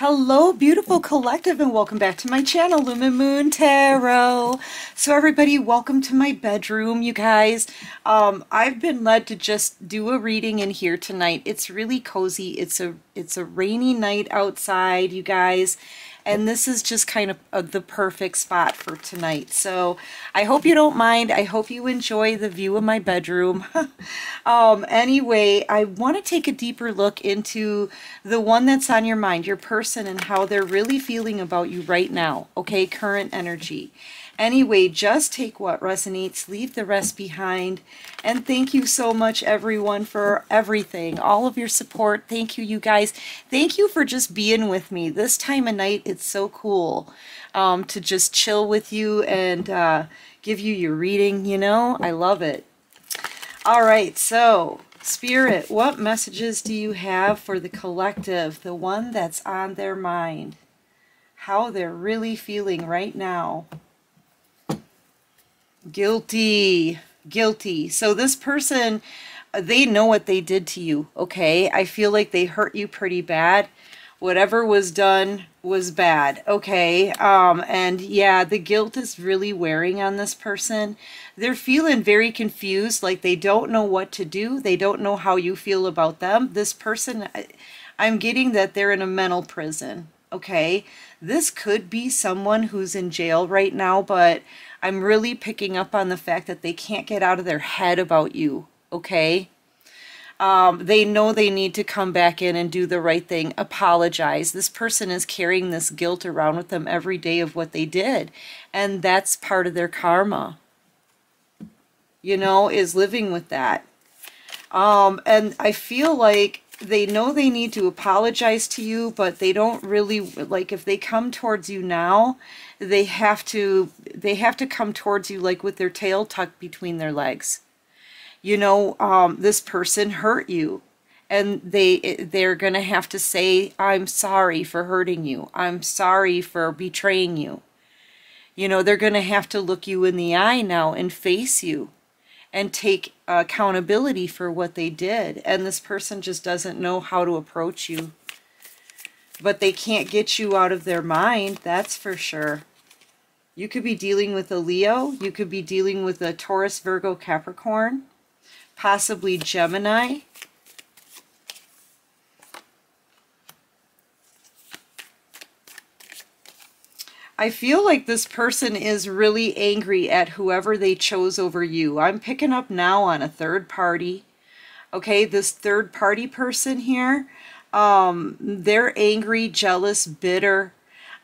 Hello, beautiful collective, and welcome back to my channel, Lumen Moon Tarot. So, everybody, welcome to my bedroom, you guys. Um, I've been led to just do a reading in here tonight. It's really cozy. It's a it's a rainy night outside, you guys, and this is just kind of uh, the perfect spot for tonight. So I hope you don't mind. I hope you enjoy the view of my bedroom. um, anyway, I want to take a deeper look into the one that's on your mind, your person, and how they're really feeling about you right now. Okay, current energy. Anyway, just take what resonates, leave the rest behind. And thank you so much, everyone, for everything, all of your support. Thank you, you guys. Thank you for just being with me. This time of night, it's so cool um, to just chill with you and uh, give you your reading, you know? I love it. All right, so Spirit, what messages do you have for the collective, the one that's on their mind? How they're really feeling right now. Guilty. Guilty. So this person, they know what they did to you, okay? I feel like they hurt you pretty bad. Whatever was done was bad, okay? Um, and yeah, the guilt is really wearing on this person. They're feeling very confused, like they don't know what to do. They don't know how you feel about them. This person, I, I'm getting that they're in a mental prison, okay? This could be someone who's in jail right now, but I'm really picking up on the fact that they can't get out of their head about you, okay? Um, they know they need to come back in and do the right thing, apologize. This person is carrying this guilt around with them every day of what they did, and that's part of their karma, you know, is living with that. Um, and I feel like they know they need to apologize to you, but they don't really, like, if they come towards you now, they have to they have to come towards you like with their tail tucked between their legs. You know um, this person hurt you and they they're to have to say i'm sorry for hurting you. I'm sorry for betraying you. You know they're to have to look you in the eye now and face you and take accountability for what they did and this person just doesn't know how to approach you but they can't get you out of their mind that's for sure you could be dealing with a Leo. You could be dealing with a Taurus, Virgo, Capricorn, possibly Gemini. I feel like this person is really angry at whoever they chose over you. I'm picking up now on a third party. Okay, this third party person here, um, they're angry, jealous, bitter,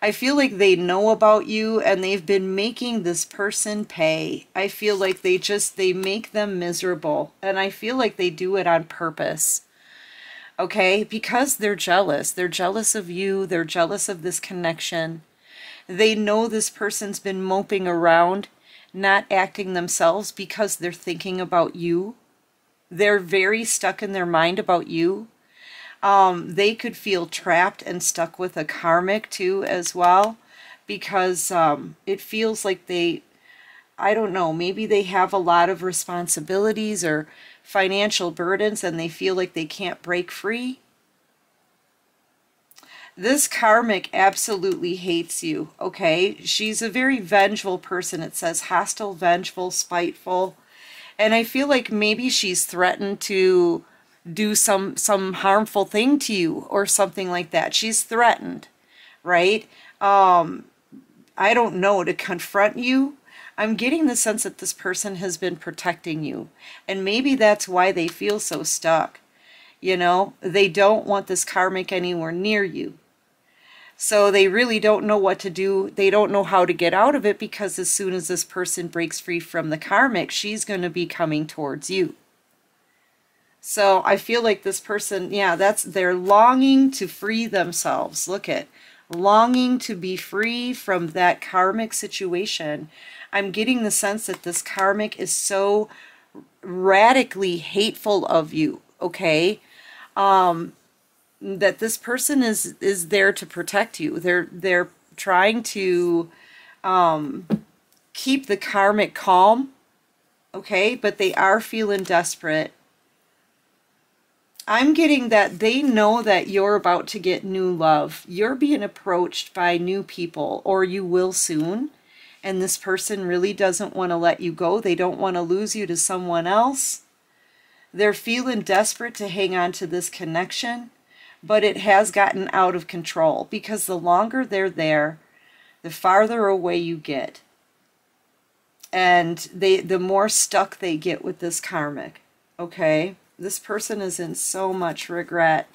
I feel like they know about you and they've been making this person pay. I feel like they just, they make them miserable. And I feel like they do it on purpose. Okay? Because they're jealous. They're jealous of you. They're jealous of this connection. They know this person's been moping around, not acting themselves because they're thinking about you. They're very stuck in their mind about you um, they could feel trapped and stuck with a karmic too as well because um, it feels like they I don't know, maybe they have a lot of responsibilities or financial burdens and they feel like they can't break free. This karmic absolutely hates you, okay? She's a very vengeful person. It says hostile, vengeful, spiteful. And I feel like maybe she's threatened to do some some harmful thing to you or something like that. She's threatened, right? Um, I don't know, to confront you. I'm getting the sense that this person has been protecting you. And maybe that's why they feel so stuck. You know, they don't want this karmic anywhere near you. So they really don't know what to do. They don't know how to get out of it because as soon as this person breaks free from the karmic, she's going to be coming towards you. So I feel like this person, yeah, that's they're longing to free themselves. Look at longing to be free from that karmic situation. I'm getting the sense that this karmic is so radically hateful of you, okay? Um that this person is is there to protect you. They're they're trying to um keep the karmic calm, okay? But they are feeling desperate I'm getting that they know that you're about to get new love. You're being approached by new people, or you will soon. And this person really doesn't want to let you go. They don't want to lose you to someone else. They're feeling desperate to hang on to this connection, but it has gotten out of control because the longer they're there, the farther away you get. And they the more stuck they get with this karmic. Okay? This person is in so much regret.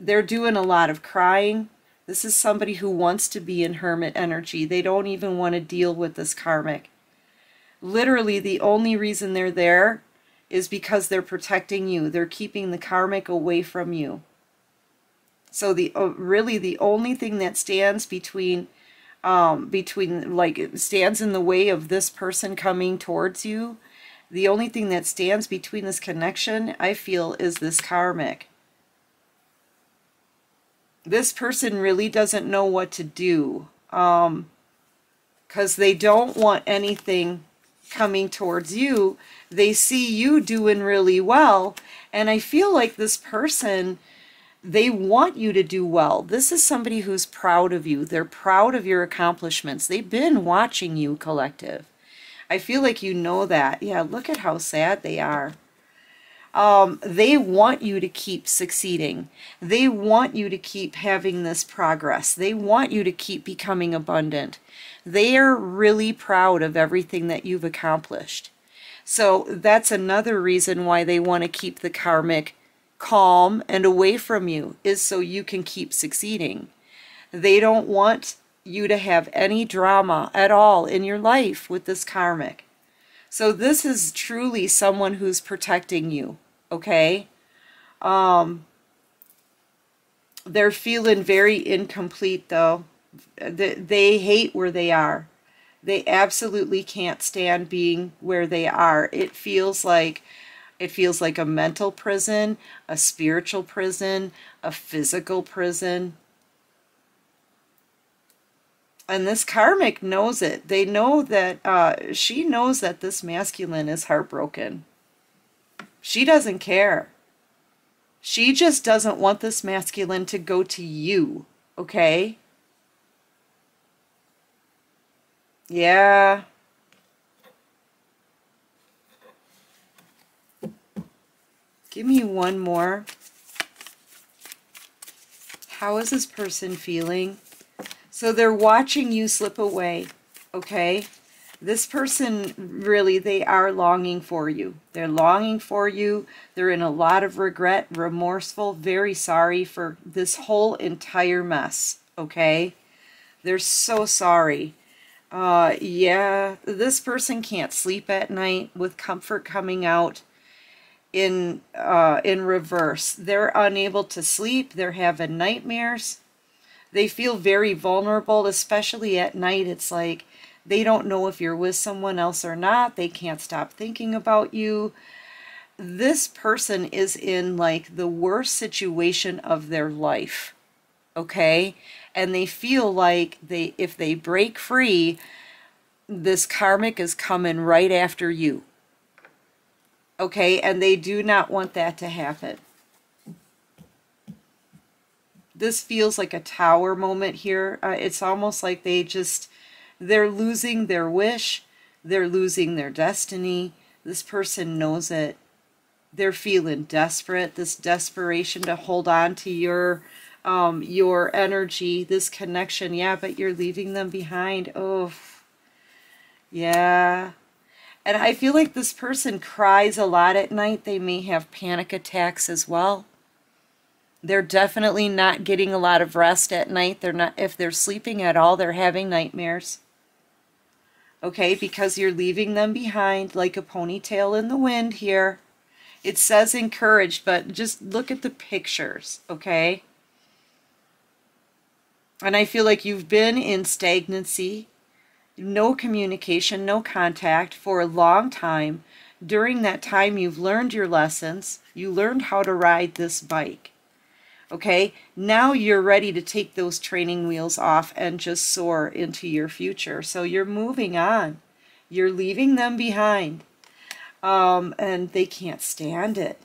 They're doing a lot of crying. This is somebody who wants to be in hermit energy. They don't even want to deal with this karmic. Literally, the only reason they're there is because they're protecting you. They're keeping the karmic away from you. So the uh, really the only thing that stands between um, between like stands in the way of this person coming towards you the only thing that stands between this connection, I feel, is this karmic. This person really doesn't know what to do um, because they don't want anything coming towards you. They see you doing really well, and I feel like this person they want you to do well. This is somebody who's proud of you. They're proud of your accomplishments. They've been watching you, collective. I feel like you know that. Yeah, look at how sad they are. Um, they want you to keep succeeding. They want you to keep having this progress. They want you to keep becoming abundant. They are really proud of everything that you've accomplished. So that's another reason why they want to keep the karmic calm and away from you, is so you can keep succeeding. They don't want you to have any drama at all in your life with this karmic. So this is truly someone who's protecting you, okay? Um, they're feeling very incomplete though. They, they hate where they are. They absolutely can't stand being where they are. It feels like it feels like a mental prison, a spiritual prison, a physical prison and this karmic knows it. They know that uh, she knows that this masculine is heartbroken. She doesn't care. She just doesn't want this masculine to go to you, okay? Yeah. Give me one more. How is this person feeling? So they're watching you slip away, okay? This person, really, they are longing for you. They're longing for you. They're in a lot of regret, remorseful, very sorry for this whole entire mess, okay? They're so sorry. Uh, yeah, this person can't sleep at night with comfort coming out in uh, in reverse. They're unable to sleep. They're having nightmares they feel very vulnerable, especially at night. It's like they don't know if you're with someone else or not. They can't stop thinking about you. This person is in like the worst situation of their life. Okay? And they feel like they if they break free, this karmic is coming right after you. Okay? And they do not want that to happen this feels like a tower moment here. Uh, it's almost like they just, they're losing their wish. They're losing their destiny. This person knows it. They're feeling desperate. This desperation to hold on to your, um, your energy, this connection. Yeah, but you're leaving them behind. Oh, yeah. And I feel like this person cries a lot at night. They may have panic attacks as well. They're definitely not getting a lot of rest at night. They're not if they're sleeping at all, they're having nightmares. Okay, because you're leaving them behind like a ponytail in the wind here. It says encouraged, but just look at the pictures, okay? And I feel like you've been in stagnancy, no communication, no contact for a long time. During that time, you've learned your lessons. You learned how to ride this bike. Okay, now you're ready to take those training wheels off and just soar into your future. So you're moving on. You're leaving them behind. Um, and they can't stand it.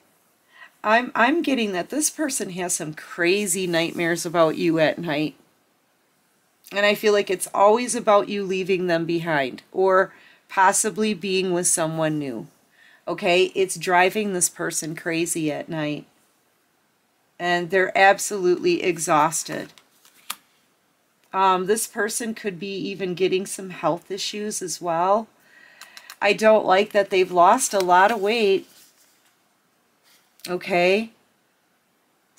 I'm I'm getting that this person has some crazy nightmares about you at night. And I feel like it's always about you leaving them behind or possibly being with someone new. Okay? It's driving this person crazy at night. And they're absolutely exhausted. Um, this person could be even getting some health issues as well. I don't like that they've lost a lot of weight Okay.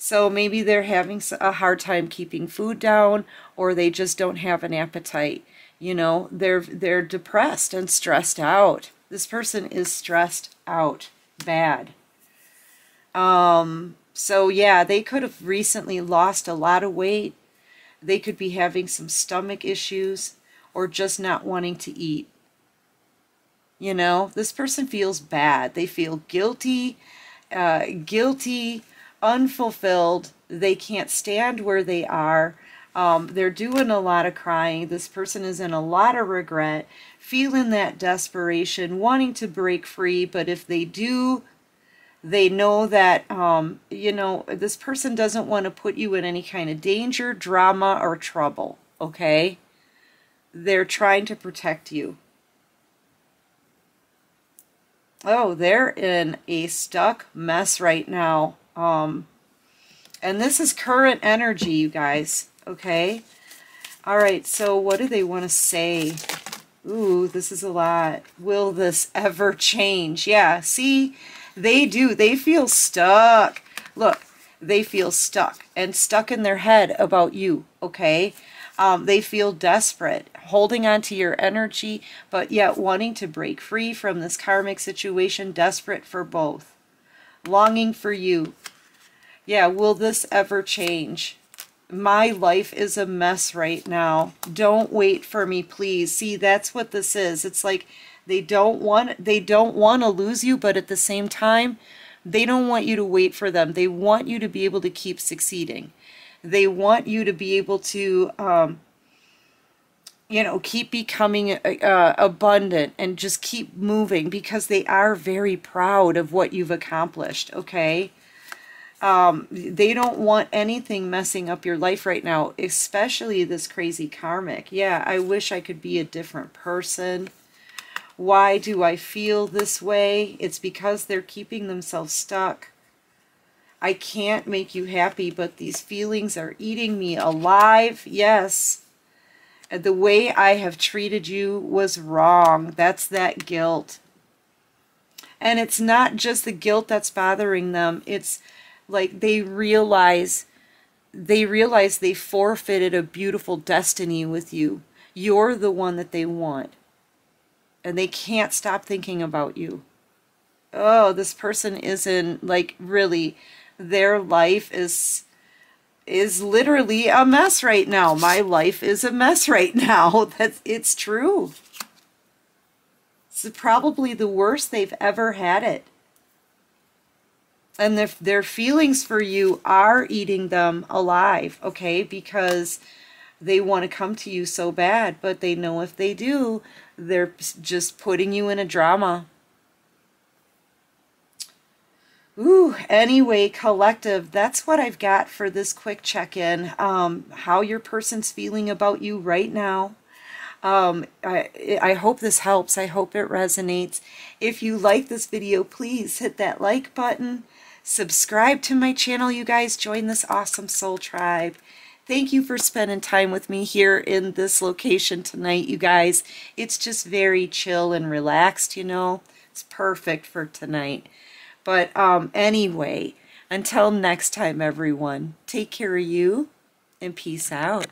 So maybe they're having a hard time keeping food down or they just don't have an appetite. You know, they're they're depressed and stressed out. This person is stressed out bad. Um so yeah, they could have recently lost a lot of weight. They could be having some stomach issues or just not wanting to eat. You know, this person feels bad. They feel guilty uh, guilty, unfulfilled. They can't stand where they are. Um, they're doing a lot of crying. This person is in a lot of regret, feeling that desperation, wanting to break free. But if they do, they know that, um, you know, this person doesn't want to put you in any kind of danger, drama, or trouble. Okay? They're trying to protect you. Oh, they're in a stuck mess right now. Um, and this is current energy, you guys. Okay? All right, so what do they want to say? Ooh, this is a lot. Will this ever change? Yeah, see? They do. They feel stuck. Look, they feel stuck and stuck in their head about you, okay? Um, they feel desperate, holding on to your energy, but yet wanting to break free from this karmic situation, desperate for both, longing for you. Yeah, will this ever change? My life is a mess right now. Don't wait for me, please. See, that's what this is. It's like they don't want they don't want to lose you, but at the same time, they don't want you to wait for them. They want you to be able to keep succeeding. They want you to be able to, um, you know, keep becoming uh, abundant and just keep moving because they are very proud of what you've accomplished, okay? Um, they don't want anything messing up your life right now, especially this crazy karmic. Yeah, I wish I could be a different person. Why do I feel this way? It's because they're keeping themselves stuck. I can't make you happy, but these feelings are eating me alive. Yes. The way I have treated you was wrong. That's that guilt. And it's not just the guilt that's bothering them. It's like they realize they realize they forfeited a beautiful destiny with you. You're the one that they want. And they can't stop thinking about you. Oh, this person isn't like really their life is is literally a mess right now. My life is a mess right now. That's it's true. It's probably the worst they've ever had it. And their, their feelings for you are eating them alive, okay? Because they want to come to you so bad, but they know if they do, they're just putting you in a drama. Ooh, anyway, collective, that's what I've got for this quick check-in. Um, how your person's feeling about you right now. Um, I, I hope this helps. I hope it resonates. If you like this video, please hit that like button. Subscribe to my channel, you guys. Join this awesome soul tribe. Thank you for spending time with me here in this location tonight, you guys. It's just very chill and relaxed, you know. It's perfect for tonight. But um, anyway, until next time, everyone, take care of you and peace out.